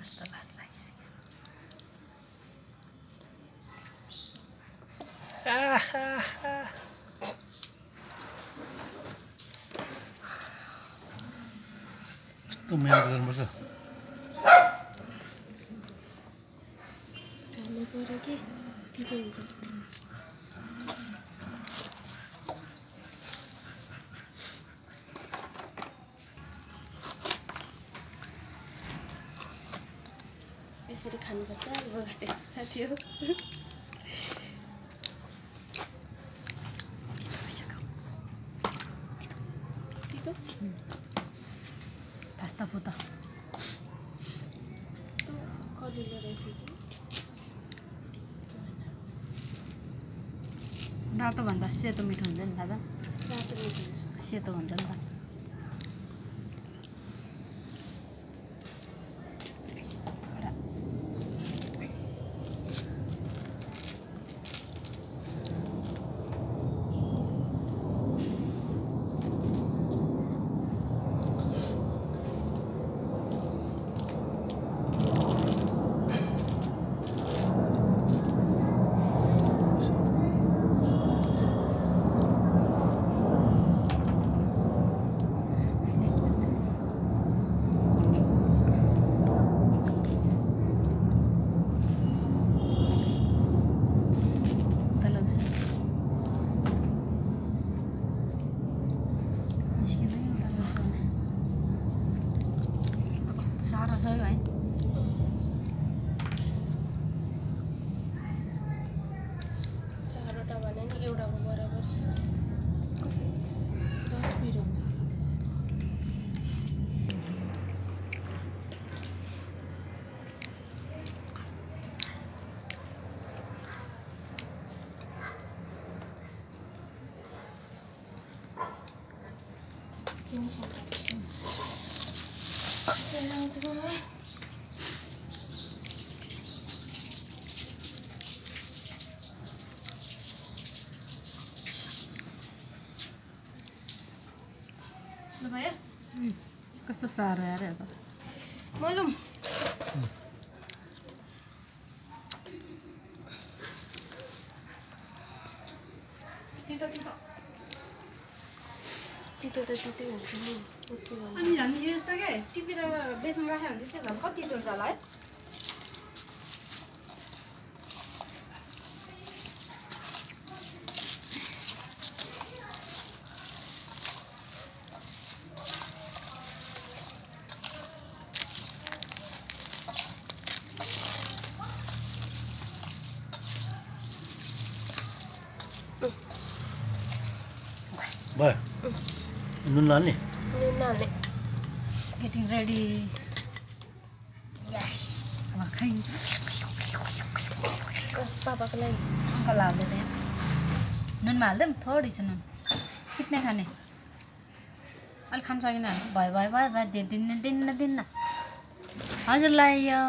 कस्तो लाज लागिसक्यो कस्तो मिहिनेत गर्नुपर्छ कि यसरी खानुपर्छ बगाटे साथी हो पास्ता पोता कलिलो रहेछ कि रातो भन्दा सेतो मिठो हुन्छ नि थाहा छ रातो मिठो हुन्छ सेतो भन्छ नि त साह्रो छ है चारवटा भने नि एउटाको बराबर छ कति दस पिरो हुन्छ होला त्यसो फिनिसिङ टच ल भयो कस्तो साह्रो आएर तितो तितो तितो त हुन्छ नि अनि झन् यो यस्तो के टिपेर बेच्नु राख्यो भने झन् कति हुन्छ होला है भयो नुन लाने नुन हाल्ने गेटिङ रेडी पापाको लागि। अङ्कल हाल्दै नुनमा हाल्दै थोरै छ नुन। किट्ने खाने? अलिक खानु सकिन भने भयो भयो भयो भयो। दे दिन्न दिन्न दिन्न। हजुरलाई यो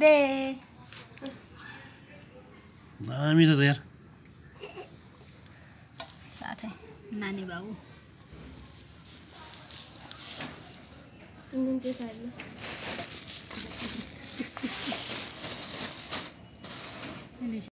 दे। दामी छ त यार। साथै नानी बाबु। 嗯接下一